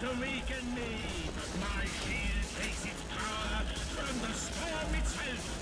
to weaken me. My shield takes its power from the storm itself.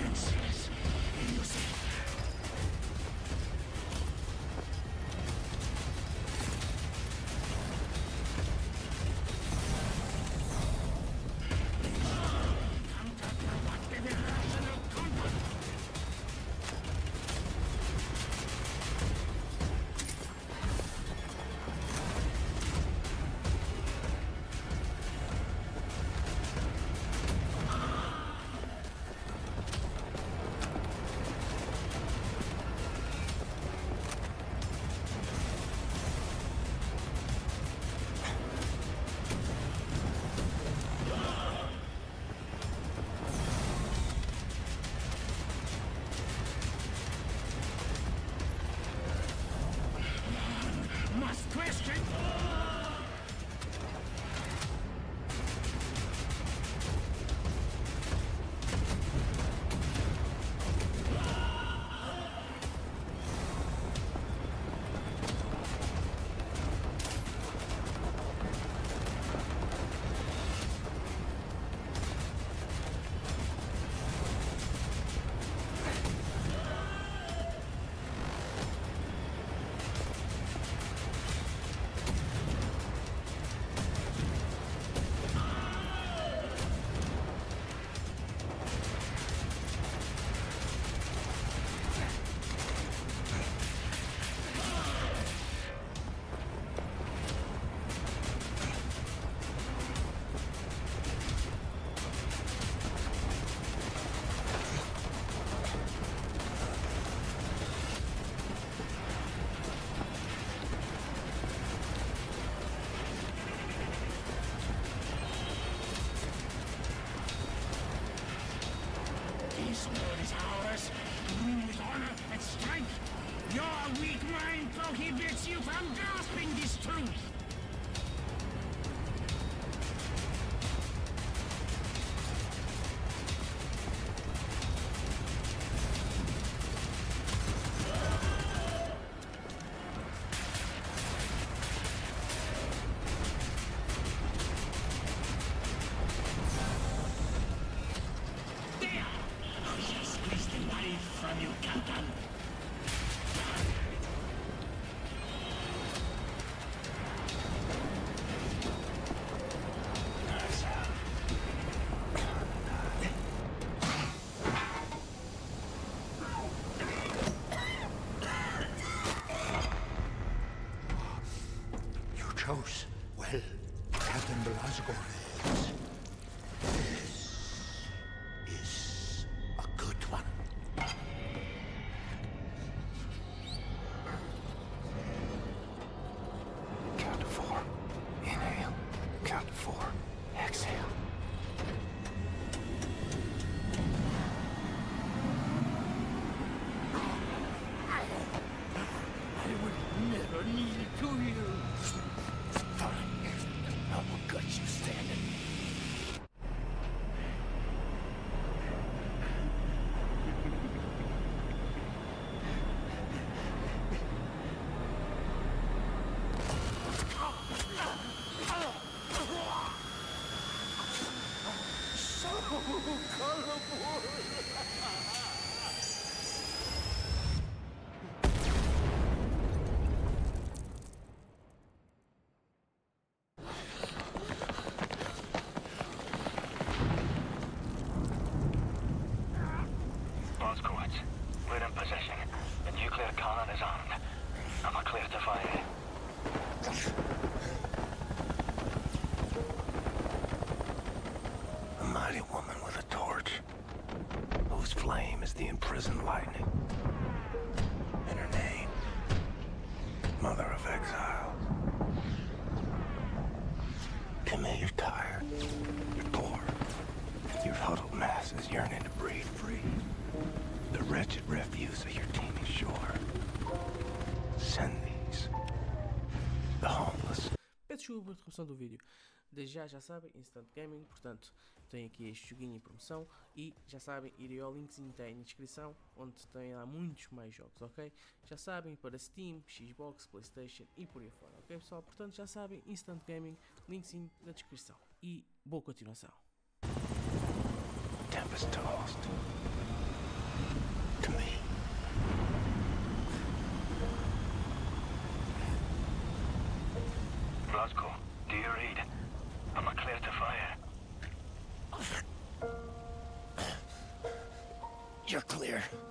intense. This world is ours, green with honor and strength. Your weak mind prohibits you from grasping this truth. Well, Captain Blasco Blazkowicz, mighty woman with a torch, whose flame is the imprisoned lightning. And her name, Mother of Exiles. Camille, you're tired. You're poor. Your huddled masses yearning to breathe free. The wretched refuse of your teeming shore. Send these. The homeless. Peço desculpa pela interrupção do vídeo. Desde já, já sabem, Instant Gaming, portanto, tem aqui este joguinho em promoção e já sabem, irem ao linkzinho tem na descrição, onde tem lá muitos mais jogos, ok? Já sabem, para Steam, Xbox, Playstation e por aí fora, ok pessoal? Portanto, já sabem, Instant Gaming, linkzinho na descrição. E boa continuação. Tempest tossed. Clear.